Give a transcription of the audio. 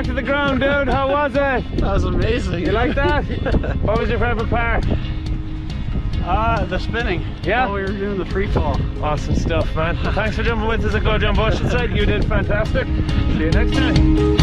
back to the ground, dude. How was it? That was amazing. You like that? what was your favourite part? Ah, the spinning. Yeah? While we were doing the free fall. Awesome stuff, man. Thanks for jumping with us at Go Jump Oceanside. You did fantastic. See you next time.